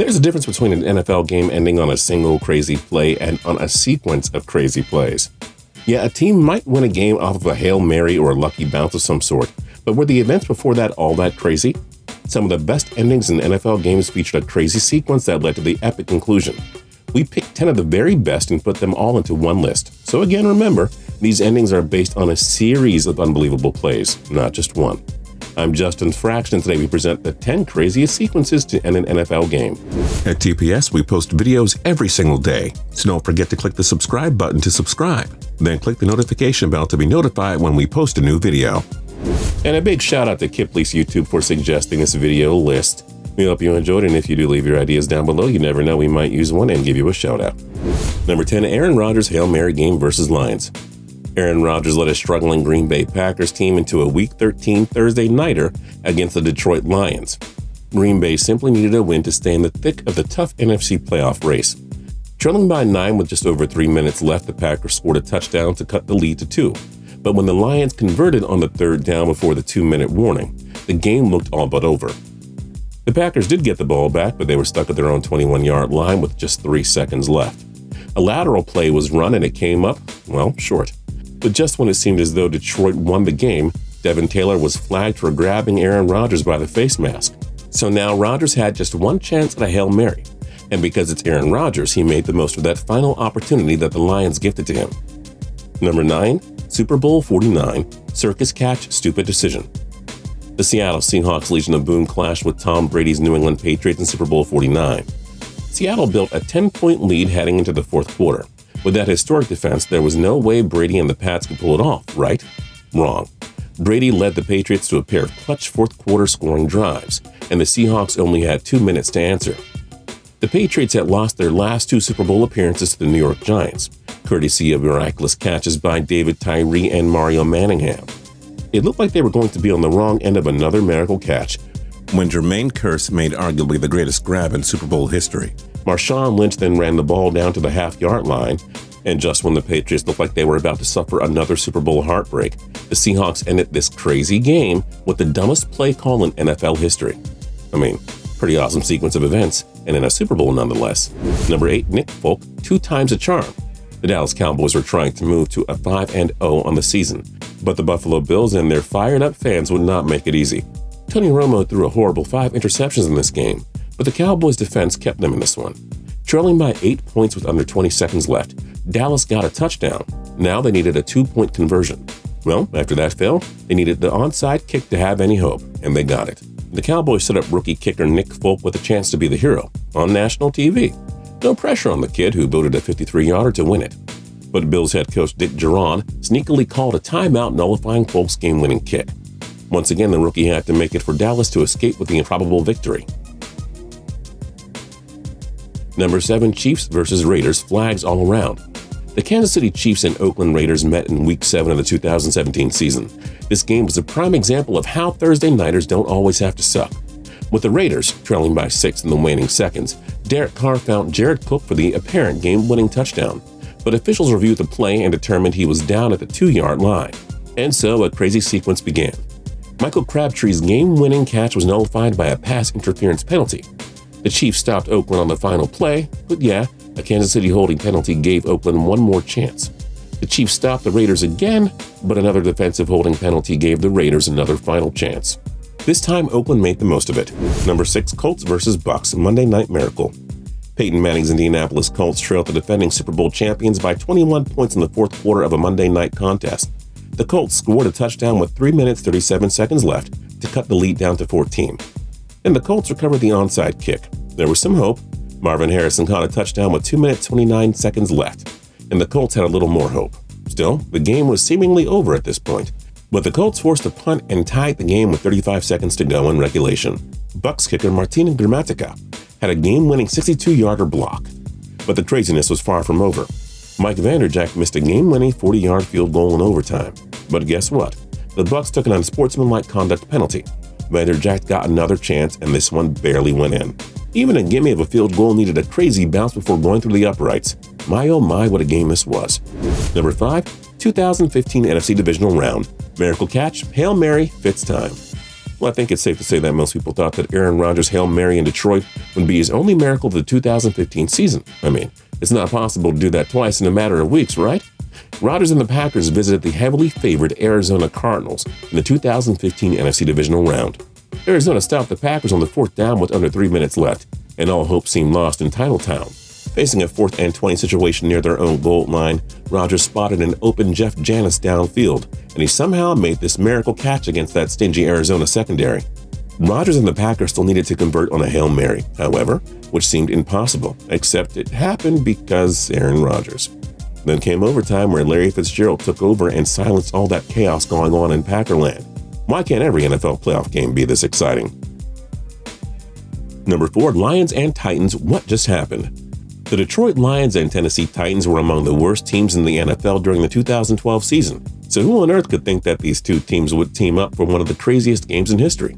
There's a difference between an NFL game ending on a single crazy play and on a sequence of crazy plays. Yeah, a team might win a game off of a Hail Mary or a lucky bounce of some sort, but were the events before that all that crazy? Some of the best endings in NFL games featured a crazy sequence that led to the epic conclusion. We picked 10 of the very best and put them all into one list. So again, remember, these endings are based on a series of unbelievable plays, not just one. I'm Justin Fraction. Today we present the 10 craziest sequences to end an NFL game. At TPS, we post videos every single day, so don't forget to click the subscribe button to subscribe. Then click the notification bell to be notified when we post a new video. And a big shout out to Kiplise YouTube for suggesting this video list. We hope you enjoyed, and if you do leave your ideas down below, you never know, we might use one and give you a shout out. Number 10, Aaron Rodgers Hail Mary game versus Lions. Aaron Rodgers led a struggling Green Bay Packers team into a Week 13 Thursday nighter against the Detroit Lions. Green Bay simply needed a win to stay in the thick of the tough NFC playoff race. Trailing by nine with just over three minutes left, the Packers scored a touchdown to cut the lead to two. But when the Lions converted on the third down before the two minute warning, the game looked all but over. The Packers did get the ball back, but they were stuck at their own 21 yard line with just three seconds left. A lateral play was run and it came up, well, short. But just when it seemed as though Detroit won the game, Devin Taylor was flagged for grabbing Aaron Rodgers by the face mask. So now Rodgers had just one chance at a Hail Mary. And because it's Aaron Rodgers, he made the most of that final opportunity that the Lions gifted to him. Number 9, Super Bowl 49, Circus Catch Stupid Decision. The Seattle Seahawks Legion of Boom clashed with Tom Brady's New England Patriots in Super Bowl 49. Seattle built a 10 point lead heading into the fourth quarter. With that historic defense, there was no way Brady and the Pats could pull it off, right? Wrong. Brady led the Patriots to a pair of clutch fourth quarter scoring drives, and the Seahawks only had two minutes to answer. The Patriots had lost their last two Super Bowl appearances to the New York Giants, courtesy of miraculous catches by David Tyree and Mario Manningham. It looked like they were going to be on the wrong end of another miracle catch when Jermaine Kearse made arguably the greatest grab in Super Bowl history. Marshawn Lynch then ran the ball down to the half yard line, and just when the Patriots looked like they were about to suffer another Super Bowl heartbreak, the Seahawks ended this crazy game with the dumbest play call in NFL history. I mean, pretty awesome sequence of events, and in a Super Bowl nonetheless. Number 8, Nick Folk, two times a charm. The Dallas Cowboys were trying to move to a 5 0 on the season, but the Buffalo Bills and their fired up fans would not make it easy. Tony Romo threw a horrible five interceptions in this game, but the Cowboys' defense kept them in this one. Trailing by eight points with under 20 seconds left, Dallas got a touchdown. Now they needed a two point conversion. Well, after that failed, they needed the onside kick to have any hope, and they got it. The Cowboys set up rookie kicker Nick Folk with a chance to be the hero on national TV. No pressure on the kid who booted a 53 yarder to win it. But Bills head coach Dick Jauron sneakily called a timeout nullifying Folk's game winning kick. Once again, the rookie had to make it for Dallas to escape with the improbable victory. Number 7 Chiefs vs. Raiders flags all around. The Kansas City Chiefs and Oakland Raiders met in Week 7 of the 2017 season. This game was a prime example of how Thursday Nighters don't always have to suck. With the Raiders trailing by six in the waning seconds, Derek Carr found Jared Cook for the apparent game winning touchdown. But officials reviewed the play and determined he was down at the two yard line. And so a crazy sequence began. Michael Crabtree's game winning catch was nullified by a pass interference penalty. The Chiefs stopped Oakland on the final play, but yeah, a Kansas City holding penalty gave Oakland one more chance. The Chiefs stopped the Raiders again, but another defensive holding penalty gave the Raiders another final chance. This time, Oakland made the most of it. Number 6 Colts versus Bucs Monday Night Miracle. Peyton Manning's Indianapolis Colts trailed the defending Super Bowl champions by 21 points in the fourth quarter of a Monday night contest. The Colts scored a touchdown with 3 minutes 37 seconds left to cut the lead down to 14 and the Colts recovered the onside kick. There was some hope. Marvin Harrison caught a touchdown with 2 minutes 29 seconds left, and the Colts had a little more hope. Still, the game was seemingly over at this point, but the Colts forced a punt and tied the game with 35 seconds to go in regulation. Bucs kicker Martin Gramatica had a game-winning 62-yarder block, but the craziness was far from over. Mike Vanderjagt missed a game-winning 40-yard field goal in overtime, but guess what? The Bucs took an unsportsmanlike conduct penalty, Vanderjagt got another chance, and this one barely went in. Even a gimme of a field goal needed a crazy bounce before going through the uprights. My oh my, what a game this was. Number 5, 2015 NFC Divisional Round. Miracle Catch, Hail Mary, Fitz Time. Well, I think it's safe to say that most people thought that Aaron Rodgers' Hail Mary in Detroit would be his only miracle of the 2015 season. I mean, it's not possible to do that twice in a matter of weeks, right? Rodgers and the Packers visited the heavily favored Arizona Cardinals in the 2015 NFC Divisional Round. Arizona stopped the Packers on the fourth down with under three minutes left, and all hope seemed lost in Titletown. Facing a fourth and 20 situation near their own goal line, Rodgers spotted an open Jeff Janis downfield, and he somehow made this miracle catch against that stingy Arizona secondary. Rodgers and the Packers still needed to convert on a Hail Mary, however, which seemed impossible, except it happened because Aaron Rodgers. Then came overtime where Larry Fitzgerald took over and silenced all that chaos going on in Packerland. Why can't every NFL playoff game be this exciting? Number 4. Lions and Titans What just happened? The Detroit Lions and Tennessee Titans were among the worst teams in the NFL during the 2012 season, so who on earth could think that these two teams would team up for one of the craziest games in history?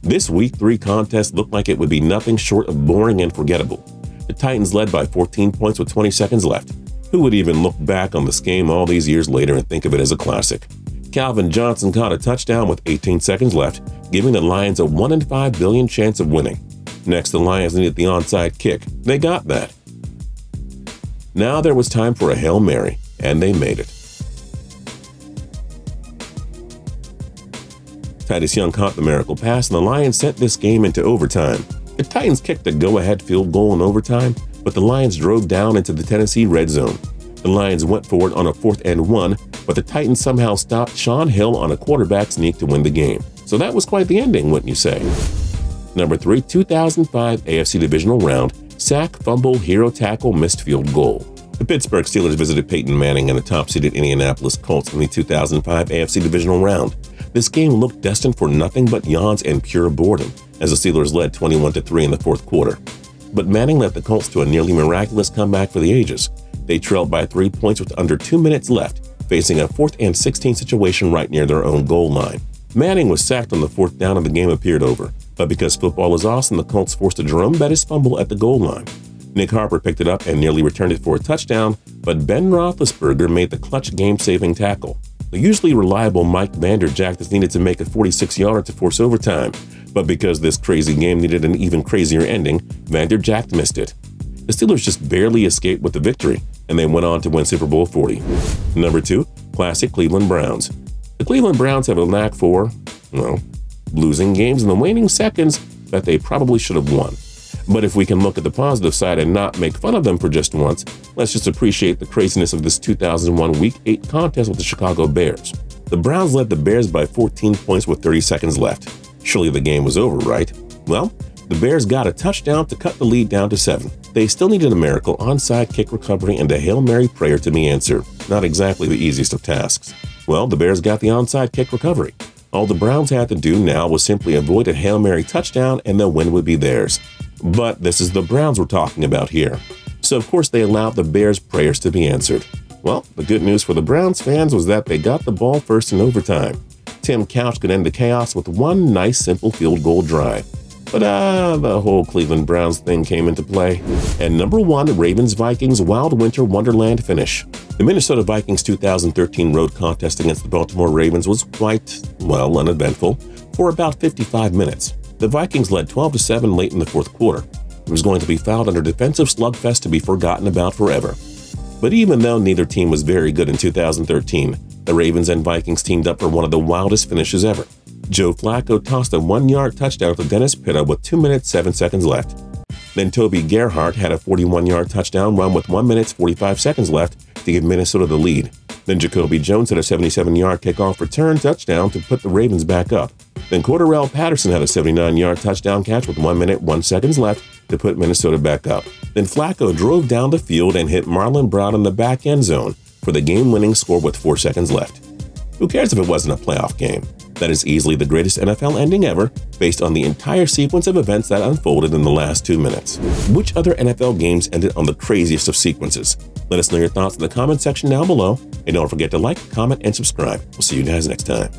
This Week 3 contest looked like it would be nothing short of boring and forgettable. The Titans led by 14 points with 20 seconds left. Who would even look back on this game all these years later and think of it as a classic? Calvin Johnson caught a touchdown with 18 seconds left, giving the Lions a 1 in 5 billion chance of winning. Next, the Lions needed the onside kick. They got that. Now there was time for a Hail Mary, and they made it. Titus Young caught the miracle pass, and the Lions sent this game into overtime. The Titans kicked a go ahead field goal in overtime, but the Lions drove down into the Tennessee red zone. The Lions went forward on a fourth and one, but the Titans somehow stopped Shaun Hill on a quarterback sneak to win the game. So that was quite the ending, wouldn't you say? Number 3, 2005 AFC Divisional Round, sack, fumble, hero tackle, missed field goal. The Pittsburgh Steelers visited Peyton Manning and the top-seeded Indianapolis Colts in the 2005 AFC Divisional Round. This game looked destined for nothing but yawns and pure boredom, as the Steelers led 21-3 in the fourth quarter. But Manning led the Colts to a nearly miraculous comeback for the ages. They trailed by three points with under two minutes left, facing a fourth and 16 situation right near their own goal line. Manning was sacked on the fourth down and the game appeared over, but because football is awesome, the Colts forced a Jerome Bettis fumble at the goal line. Nick Harper picked it up and nearly returned it for a touchdown, but Ben Roethlisberger made the clutch game-saving tackle. The usually reliable Mike Vanderjagt is needed to make a 46-yarder to force overtime, but because this crazy game needed an even crazier ending, Vanderjagt missed it. The Steelers just barely escaped with the victory, and they went on to win Super Bowl 40. Number 2. Classic Cleveland Browns. The Cleveland Browns have a knack for, well, losing games in the waning seconds that they probably should have won. But if we can look at the positive side and not make fun of them for just once, let's just appreciate the craziness of this 2001 Week 8 contest with the Chicago Bears. The Browns led the Bears by 14 points with 30 seconds left. Surely the game was over, right? Well, the Bears got a touchdown to cut the lead down to seven. They still needed a miracle onside kick recovery and a Hail Mary prayer to be answered. Not exactly the easiest of tasks. Well, the Bears got the onside kick recovery. All the Browns had to do now was simply avoid a Hail Mary touchdown and the win would be theirs. But this is the Browns we're talking about here. So, of course, they allowed the Bears' prayers to be answered. Well, the good news for the Browns fans was that they got the ball first in overtime. Tim Couch could end the chaos with one nice simple field goal drive. But uh, the whole Cleveland Browns thing came into play. And number one, the Ravens Vikings Wild Winter Wonderland finish. The Minnesota Vikings 2013 road contest against the Baltimore Ravens was quite, well, uneventful for about 55 minutes. The Vikings led 12 7 late in the fourth quarter. It was going to be fouled under defensive slugfest to be forgotten about forever. But even though neither team was very good in 2013, the Ravens and Vikings teamed up for one of the wildest finishes ever. Joe Flacco tossed a one yard touchdown to Dennis Pitta with 2 minutes 7 seconds left. Then Toby Gerhart had a 41 yard touchdown run with 1 minute 45 seconds left to give Minnesota the lead. Then Jacoby Jones had a 77 yard kickoff return touchdown to put the Ravens back up. Then Cordarrelle Patterson had a 79 yard touchdown catch with 1 minute 1 seconds left to put Minnesota back up. Then Flacco drove down the field and hit Marlon Brown in the back end zone for the game winning score with four seconds left. Who cares if it wasn't a playoff game? That is easily the greatest NFL ending ever, based on the entire sequence of events that unfolded in the last two minutes. Which other NFL games ended on the craziest of sequences? Let us know your thoughts in the comment section down below, and don't forget to like, comment, and subscribe. We'll see you guys next time.